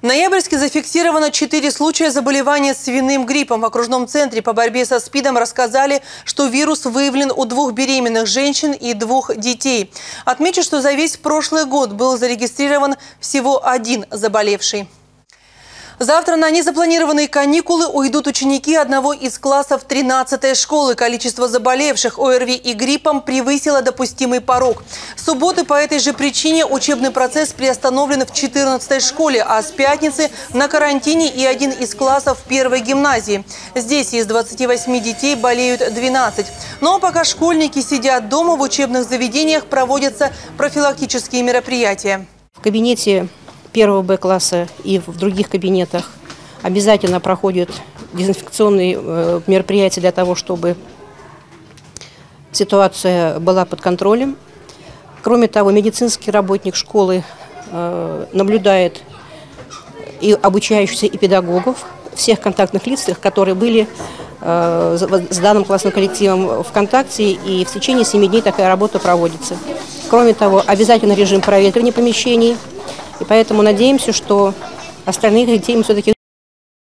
В Ноябрьске зафиксировано 4 случая заболевания свиным гриппом. В окружном центре по борьбе со СПИДом рассказали, что вирус выявлен у двух беременных женщин и двух детей. Отмечу, что за весь прошлый год был зарегистрирован всего один заболевший. Завтра на незапланированные каникулы уйдут ученики одного из классов 13-й школы. Количество заболевших ОРВИ и гриппом превысило допустимый порог. С субботы по этой же причине учебный процесс приостановлен в 14-й школе, а с пятницы на карантине и один из классов первой гимназии. Здесь из 28 детей болеют 12. Но пока школьники сидят дома, в учебных заведениях проводятся профилактические мероприятия. В кабинете первого Б-класса и в других кабинетах обязательно проходят дезинфекционные э, мероприятия для того, чтобы ситуация была под контролем. Кроме того, медицинский работник школы э, наблюдает и обучающихся, и педагогов, всех контактных лиц, которые были э, с данным классным коллективом в контакте, и в течение 7 дней такая работа проводится. Кроме того, обязательно режим проветривания помещений – поэтому надеемся, что остальных детей мы все-таки